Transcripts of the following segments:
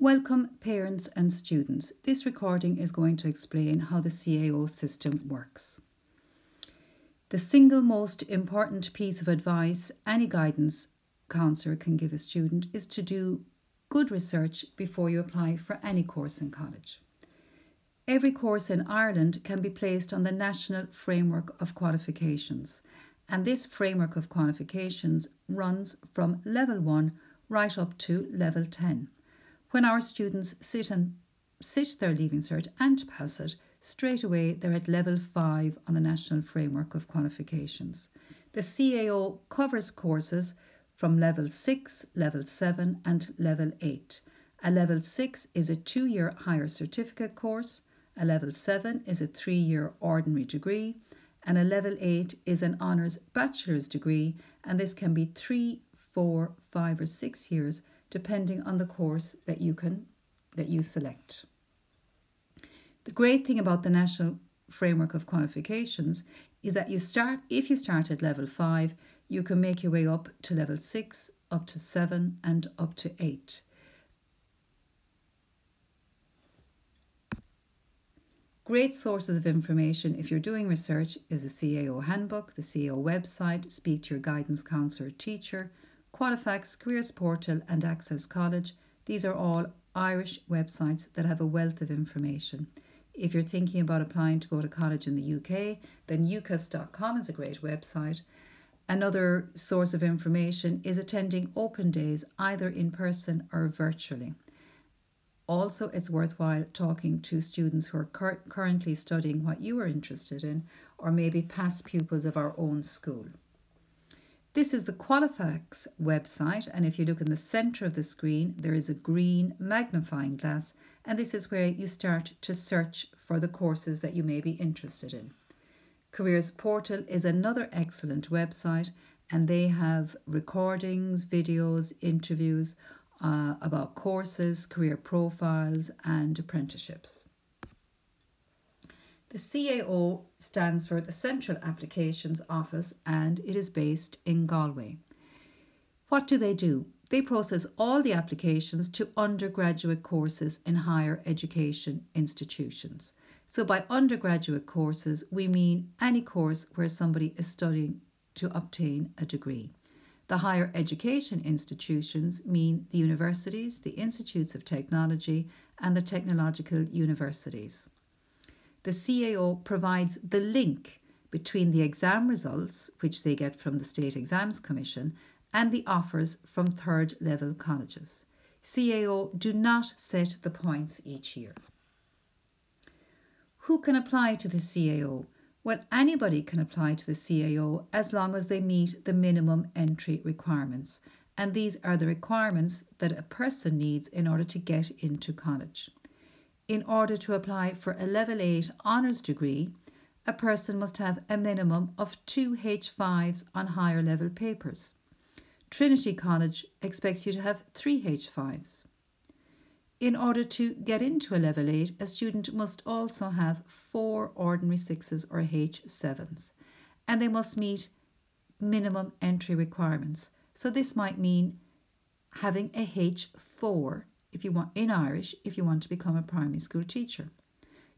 Welcome, parents and students. This recording is going to explain how the CAO system works. The single most important piece of advice any guidance counsellor can give a student is to do good research before you apply for any course in college. Every course in Ireland can be placed on the National Framework of Qualifications, and this framework of qualifications runs from level 1 right up to level 10. When our students sit and sit their Leaving Cert and pass it, straight away they're at level 5 on the National Framework of Qualifications. The CAO covers courses from level 6, level 7 and level 8. A level 6 is a two-year higher certificate course, a level 7 is a three-year ordinary degree, and a level 8 is an honours bachelor's degree, and this can be three, four, five or six years depending on the course that you can that you select. The great thing about the National Framework of Qualifications is that you start if you start at level 5, you can make your way up to level 6, up to 7 and up to 8. Great sources of information if you're doing research is the CAO handbook, the CAO website, speak to your guidance counsellor teacher, Qualifax, Careers Portal, and Access College. These are all Irish websites that have a wealth of information. If you're thinking about applying to go to college in the UK, then ucas.com is a great website. Another source of information is attending open days either in person or virtually. Also, it's worthwhile talking to students who are cur- currently studying what you are interested in, or maybe past pupils of our own school. This is the Qualifax website, and if you look in the centre of the screen, there is a green magnifying glass, and this is where you start to search for the courses that you may be interested in. Careers Portal is another excellent website, and they have recordings, videos, interviews uh, about courses, career profiles, and apprenticeships. The CAO stands for the Central Applications Office and it is based in Galway. What do they do? They process all the applications to undergraduate courses in higher education institutions. So, by undergraduate courses, we mean any course where somebody is studying to obtain a degree. The higher education institutions mean the universities, the institutes of technology, and the technological universities the CAO provides the link between the exam results, which they get from the State Exams Commission, and the offers from third level colleges. CAO do not set the points each year. Who can apply to the CAO? Well, anybody can apply to the CAO as long as they meet the minimum entry requirements, and these are the requirements that a person needs in order to get into college. In order to apply for a level 8 honours degree, a person must have a minimum of two H5s on higher level papers. Trinity College expects you to have three H5s. In order to get into a level 8, a student must also have four ordinary sixes or H7s, and they must meet minimum entry requirements. So this might mean having a H4 if you want in Irish if you want to become a primary school teacher.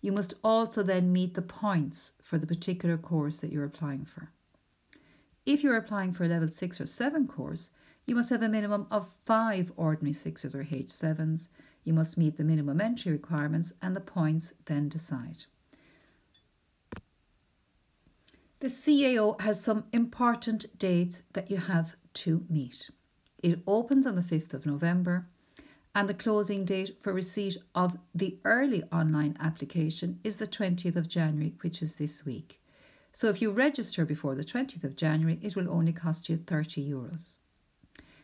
You must also then meet the points for the particular course that you're applying for. If you're applying for a level 6 or 7 course, you must have a minimum of 5 ordinary 6s or H7s. You must meet the minimum entry requirements and the points then decide. The CAO has some important dates that you have to meet. It opens on the 5th of November and the closing date for receipt of the early online application is the 20th of January, which is this week. So if you register before the 20th of January, it will only cost you 30 euros.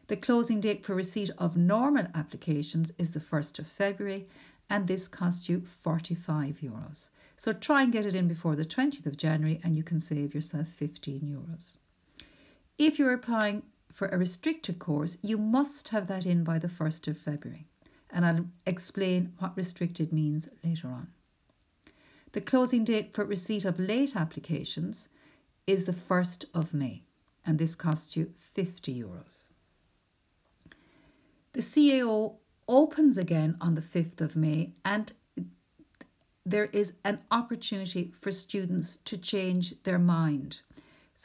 The closing date for receipt of normal applications is the 1st of February, and this costs you 45 euros. So try and get it in before the 20th of January, and you can save yourself 15 euros. If you're applying for a restricted course, you must have that in by the 1st of February. And I'll explain what restricted means later on. The closing date for receipt of late applications is the 1st of May, and this costs you 50 euros. The CAO opens again on the 5th of May and there is an opportunity for students to change their mind.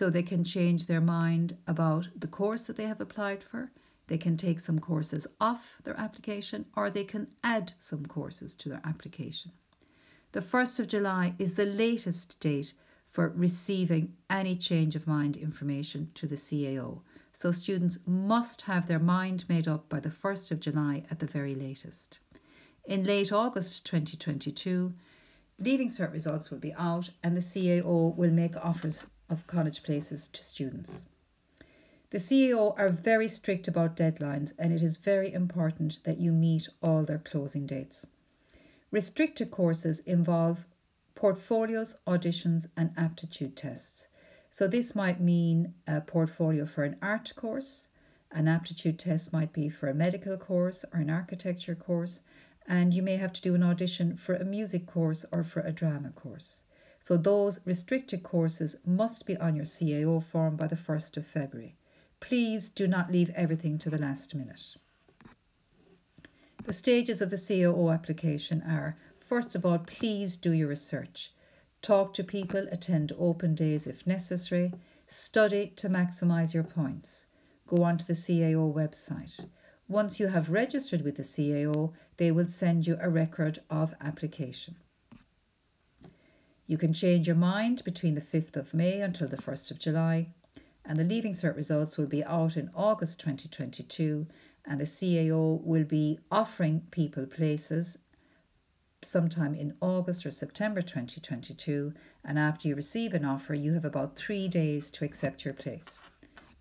So they can change their mind about the course that they have applied for. They can take some courses off their application or they can add some courses to their application. The 1st of July is the latest date for receiving any change of mind information to the CAO. So students must have their mind made up by the 1st of July at the very latest. In late August 2022, Leaving Cert results will be out and the CAO will make offers of college places to students. The CAO are very strict about deadlines and it is very important that you meet all their closing dates. Restricted courses involve portfolios, auditions, and aptitude tests. So, this might mean a portfolio for an art course, an aptitude test might be for a medical course or an architecture course, and you may have to do an audition for a music course or for a drama course. So those restricted courses must be on your CAO form by the 1st of February. Please do not leave everything to the last minute. The stages of the CAO application are first of all, please do your research. Talk to people, attend open days if necessary, study to maximise your points. Go onto the CAO website. Once you have registered with the CAO, they will send you a record of application. You can change your mind between the 5th of May until the 1st of July, and the Leaving Cert results will be out in August 2022, and the CAO will be offering people places sometime in August or September 2022, and after you receive an offer, you have about three days to accept your place.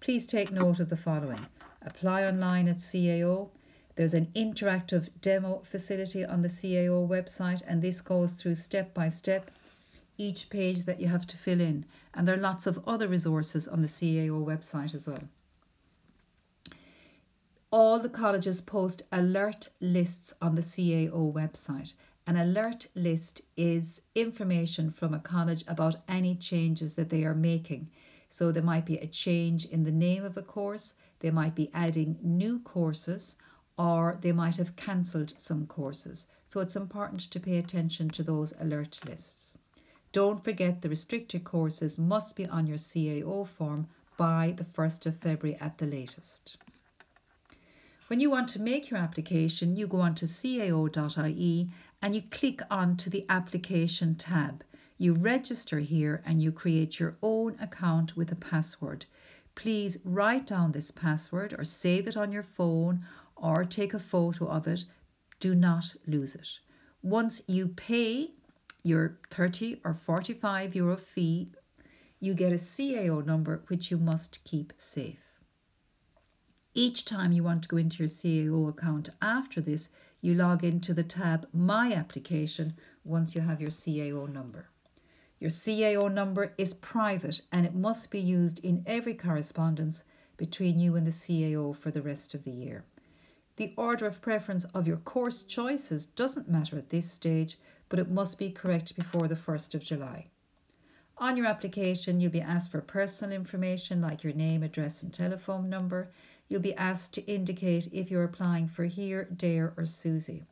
Please take note of the following. Apply online at CAO. There's an interactive demo facility on the CAO website, and this goes through step by step each page that you have to fill in. And there are lots of other resources on the CAO website as well. All the colleges post alert lists on the CAO website. An alert list is information from a college about any changes that they are making. So there might be a change in the name of a course, they might be adding new courses or they might have cancelled some courses. So it's important to pay attention to those alert lists. Don't forget the restricted courses must be on your CAO form by the 1st of February at the latest. When you want to make your application, you go on to cao.ie and you click on to the application tab. You register here and you create your own account with a password please write down this password or save it on your phone or take a photo of it. Do not lose it. Once you pay your 30 or 45 euro fee, you get a CAO number which you must keep safe. Each time you want to go into your CAO account after this, you log into the tab My Application once you have your CAO number. Your CAO number is private and it must be used in every correspondence between you and the CAO for the rest of the year. The order of preference of your course choices doesn't matter at this stage, but it must be correct before the 1st of July. On your application, you'll be asked for personal information like your name, address, and telephone number. You'll be asked to indicate if you're applying for HEAR, DARE, or SUSI.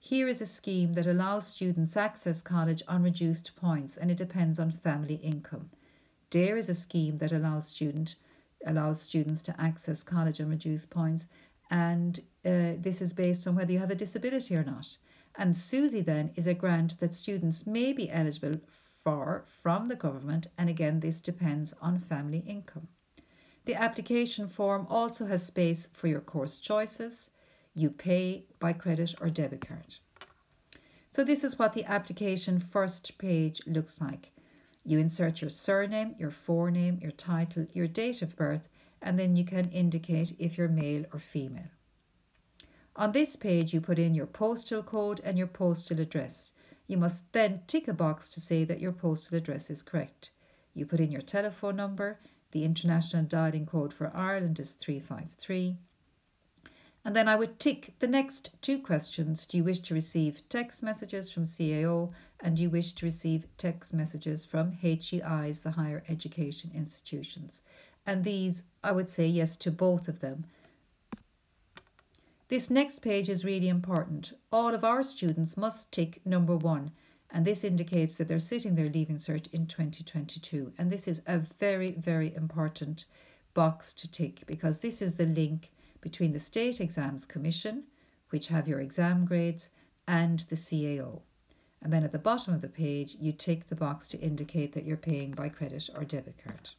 HEAR is a scheme that allows students access college on reduced points and it depends on family income. DARE is a scheme that allows student allows students to access college on reduced points and uh, this is based on whether you have a disability or not. And SUSI then is a grant that students may be eligible for from the government and again this depends on family income. The application form also has space for your course choices, you pay by credit or debit card. So this is what the application first page looks like. You insert your surname, your forename, your title, your date of birth, and then you can indicate if you're male or female. On this page, you put in your postal code and your postal address. You must then tick a box to say that your postal address is correct. You put in your telephone number. The international dialing code for Ireland is 353. And then I would tick the next two questions. Do you wish to receive text messages from CAO and do you wish to receive text messages from HEIs, the higher education institutions? And these, I would say yes to both of them. This next page is really important. All of our students must tick number one, and this indicates that they're sitting their Leaving Cert in 2022. And this is a very, very important box to tick because this is the link between the State Exams Commission, which have your exam grades, and the CAO. And then at the bottom of the page, you tick the box to indicate that you're paying by credit or debit card.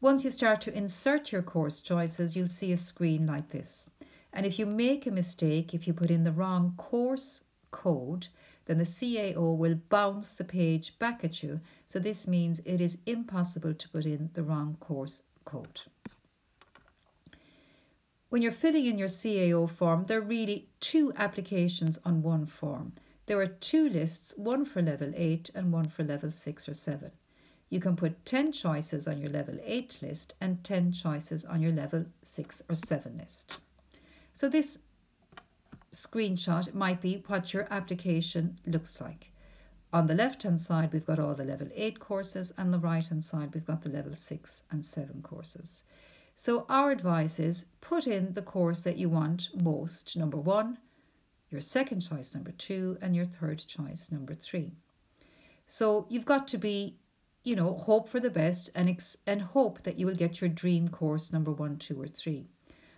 Once you start to insert your course choices, you'll see a screen like this. And if you make a mistake, if you put in the wrong course code, then the CAO will bounce the page back at you. So this means it is impossible to put in the wrong course code. When you're filling in your CAO form, there are really two applications on one form. There are two lists, one for level 8 and one for level 6 or 7. You can put 10 choices on your level 8 list and 10 choices on your level 6 or 7 list. So this screenshot might be what your application looks like. On the left hand side, we've got all the level 8 courses, and the right hand side, we've got the level 6 and 7 courses. So our advice is put in the course that you want most, number one, your second choice, number two, and your third choice, number three. So you've got to be you know, hope for the best and ex- and hope that you will get your dream course number one, two, or three.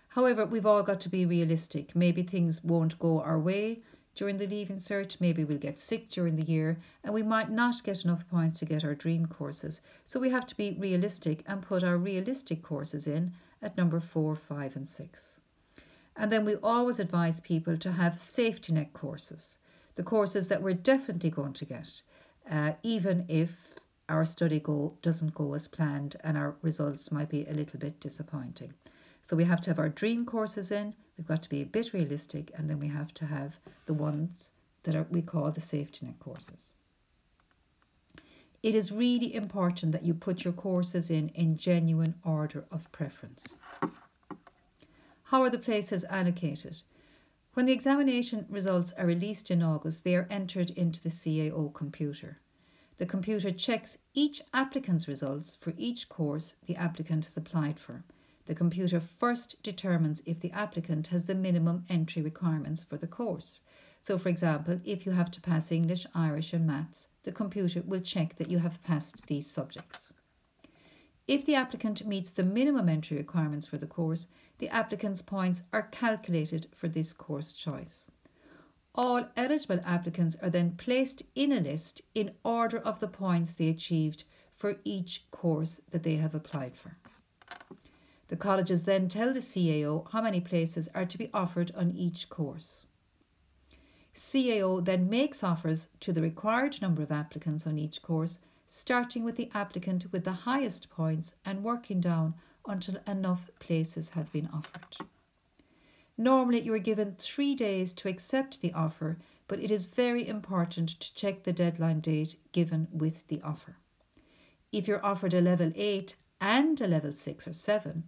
However, we've all got to be realistic. Maybe things won't go our way during the Leaving Cert. Maybe we'll get sick during the year and we might not get enough points to get our dream courses. So we have to be realistic and put our realistic courses in at number four, five, and six. And then we always advise people to have safety net courses, the courses that we're definitely going to get, uh, even if our study go doesn't go as planned and our results might be a little bit disappointing. So we have to have our dream courses in, we've got to be a bit realistic, and then we have to have the ones that are, we call the safety net courses. It is really important that you put your courses in in genuine order of preference. How are the places allocated? When the examination results are released in August, they are entered into the CAO computer. The computer checks each applicant's results for each course the applicant has applied for. The computer first determines if the applicant has the minimum entry requirements for the course. So, for example, if you have to pass English, Irish, and Maths, the computer will check that you have passed these subjects. If the applicant meets the minimum entry requirements for the course, the applicant's points are calculated for this course choice. All eligible applicants are then placed in a list in order of the points they achieved for each course that they have applied for. The colleges then tell the CAO how many places are to be offered on each course. CAO then makes offers to the required number of applicants on each course, starting with the applicant with the highest points and working down until enough places have been offered. Normally, you are given three days to accept the offer, but it is very important to check the deadline date given with the offer. If you're offered a level 8 and a level 6 or 7,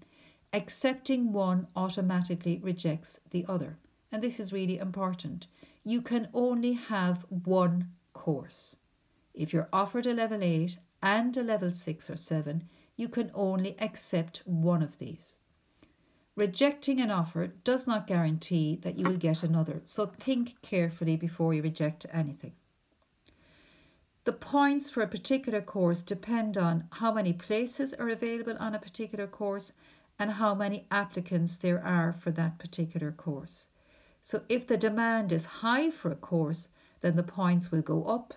accepting one automatically rejects the other. And this is really important. You can only have one course. If you're offered a level 8 and a level 6 or 7, you can only accept one of these. Rejecting an offer does not guarantee that you will get another, so think carefully before you reject anything. The points for a particular course depend on how many places are available on a particular course and how many applicants there are for that particular course. So, if the demand is high for a course, then the points will go up,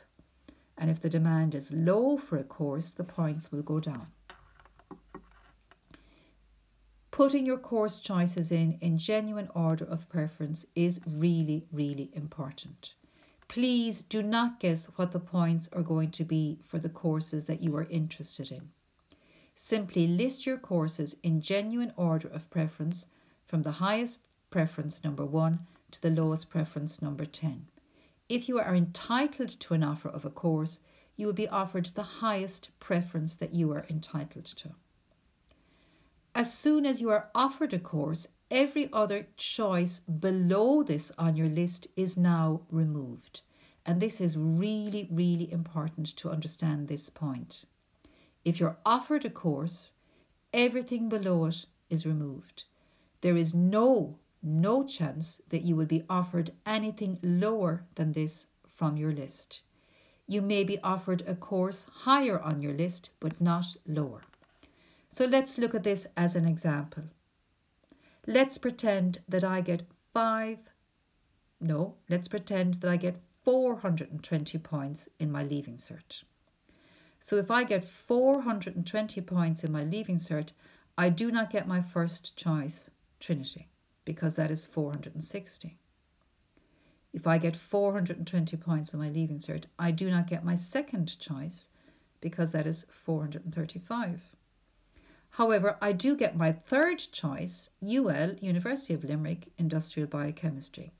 and if the demand is low for a course, the points will go down. Putting your course choices in in genuine order of preference is really, really important. Please do not guess what the points are going to be for the courses that you are interested in. Simply list your courses in genuine order of preference from the highest preference number 1 to the lowest preference number 10. If you are entitled to an offer of a course, you will be offered the highest preference that you are entitled to. As soon as you are offered a course, every other choice below this on your list is now removed. And this is really, really important to understand this point. If you're offered a course, everything below it is removed. There is no no chance that you will be offered anything lower than this from your list. You may be offered a course higher on your list, but not lower. So let's look at this as an example. Let's pretend that I get five, no, let's pretend that I get 420 points in my Leaving Cert. So if I get 420 points in my Leaving Cert, I do not get my first choice, Trinity, because that is 460. If I get 420 points on my Leaving Cert, I do not get my second choice because that is 435. However, I do get my third choice, UL, University of Limerick, Industrial Biochemistry.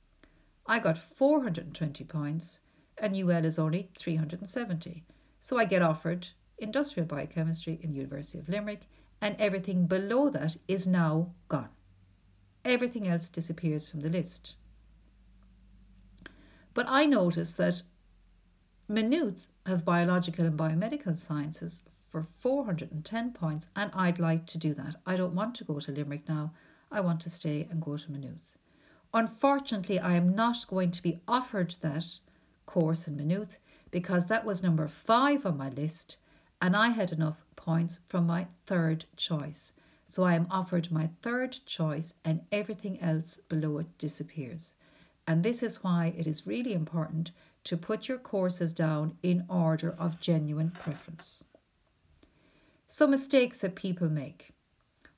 I got 420 points and UL is only 370. So I get offered Industrial Biochemistry in University of Limerick and everything below that is now gone. Everything else disappears from the list. But I notice that Maynooth have biological and biomedical sciences for 410 points, and I'd like to do that. I don't want to go to Limerick now. I want to stay and go to Maynooth. Unfortunately, I am not going to be offered that course in Maynooth because that was number five on my list and I had enough points from my third choice. So I am offered my third choice and everything else below it disappears. And this is why it is really important to put your courses down in order of genuine preference. Some mistakes that people make.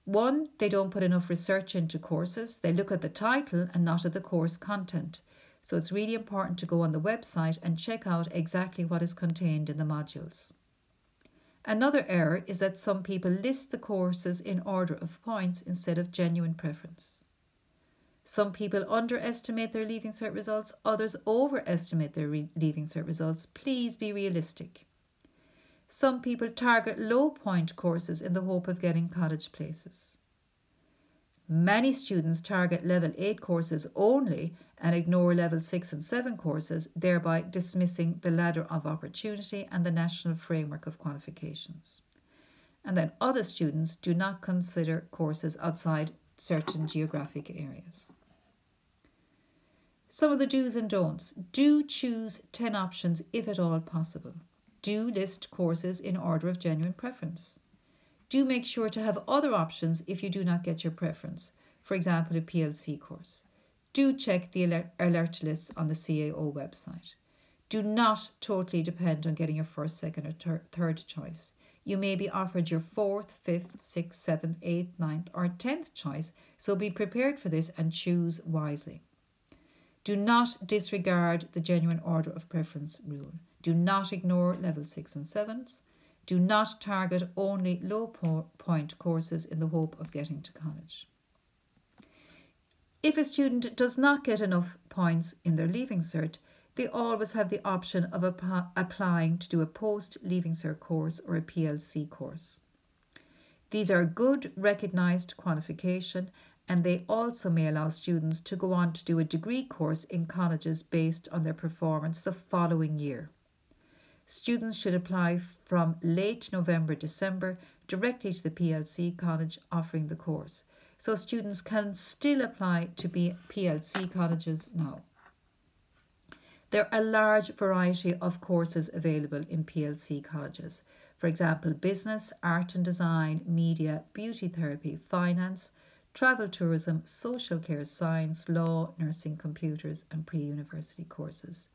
One, they don't put enough research into courses. They look at the title and not at the course content. So it's really important to go on the website and check out exactly what is contained in the modules. Another error is that some people list the courses in order of points instead of genuine preference. Some people underestimate their Leaving Cert results, others overestimate their Leaving Cert results. Please be realistic. Some people target low point courses in the hope of getting college places. Many students target level 8 courses only and ignore level 6 and 7 courses, thereby dismissing the ladder of opportunity and the national framework of qualifications. And then other students do not consider courses outside certain geographic areas. Some of the do's and don'ts. Do choose 10 options if at all possible. Do list courses in order of genuine preference. Do make sure to have other options if you do not get your preference, for example, a PLC course. Do check the alert, lists on the CAO website. Do not totally depend on getting your first, second, or ter- third choice. You may be offered your fourth, fifth, sixth, seventh, eighth, ninth, or tenth choice, so be prepared for this and choose wisely. Do not disregard the genuine order of preference rule. Do not ignore level 6 and 7s. Do not target only low po- point courses in the hope of getting to college. If a student does not get enough points in their Leaving Cert, they always have the option of ap- applying to do a post Leaving Cert course or a PLC course. These are good recognised qualification and they also may allow students to go on to do a degree course in colleges based on their performance the following year. Students should apply from late November December directly to the PLC college offering the course. So students can still apply to be PLC colleges now. There are a large variety of courses available in PLC colleges. For example, business, art and design, media, beauty therapy, finance, travel tourism, social care, science, law, nursing, computers, and pre university courses.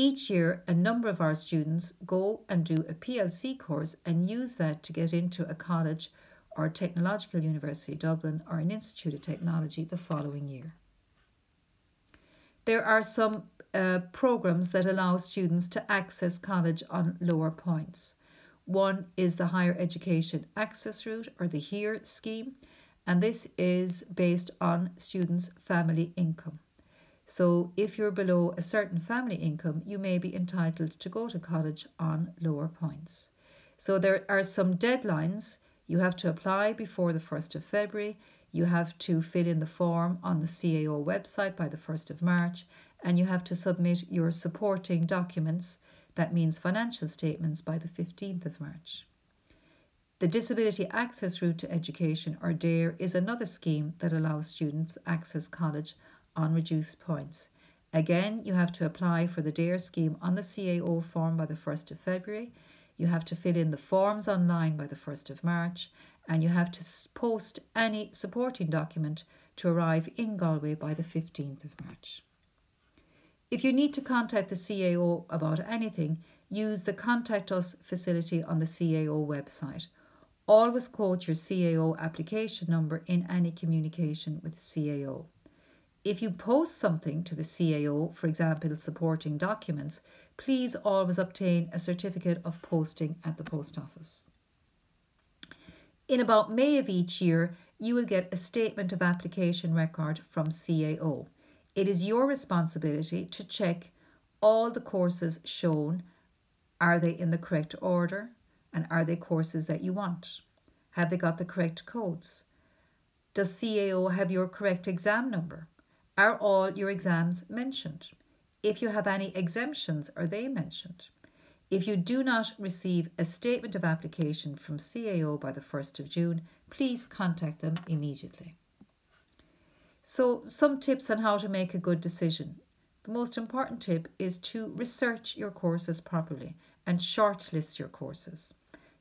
Each year, a number of our students go and do a PLC course and use that to get into a college or Technological University Dublin or an Institute of Technology the following year. There are some uh, programs that allow students to access college on lower points. One is the Higher Education Access Route or the HEAR scheme, and this is based on students' family income. So, if you're below a certain family income, you may be entitled to go to college on lower points. So, there are some deadlines. You have to apply before the 1st of February. You have to fill in the form on the CAO website by the 1st of March, and you have to submit your supporting documents, that means financial statements, by the 15th of March. The Disability Access Route to Education, or DARE, is another scheme that allows students access college on reduced points. Again, you have to apply for the DARE scheme on the CAO form by the 1st of February. You have to fill in the forms online by the 1st of March, and you have to post any supporting document to arrive in Galway by the 15th of March. If you need to contact the CAO about anything, use the Contact Us facility on the CAO website. Always quote your CAO application number in any communication with the CAO. If you post something to the CAO, for example, supporting documents, please always obtain a certificate of posting at the post office. In about May of each year, you will get a statement of application record from CAO. It is your responsibility to check all the courses shown. Are they in the correct order? And are they courses that you want? Have they got the correct codes? Does CAO have your correct exam number? Are all your exams mentioned? If you have any exemptions, are they mentioned? If you do not receive a statement of application from CAO by the 1st of June, please contact them immediately. So, some tips on how to make a good decision. The most important tip is to research your courses properly and shortlist your courses.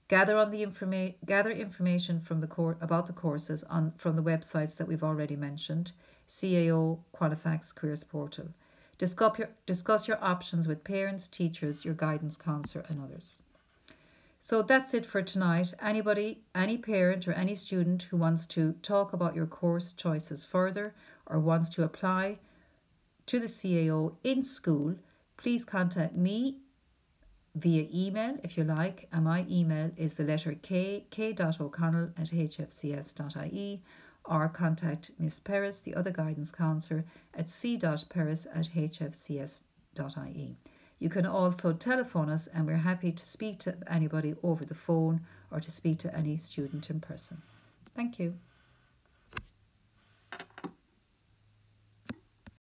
Gather on the informa- gather information from the cor- about the courses on from the websites that we've already mentioned, CAO, Qualifax, Careers Portal. Discuss your, discuss your options with parents, teachers, your guidance counsellor, and others. So that's it for tonight. Anybody, any parent or any student who wants to talk about your course choices further or wants to apply to the CAO in school, please contact me via email if you like. And my email is the letter K, k.o'connell at hfcs.ie or contact Miss Paris, the other guidance counsellor, at c.paris at hfcs.ie. You can also telephone us, and we're happy to speak to anybody over the phone or to speak to any student in person. Thank you.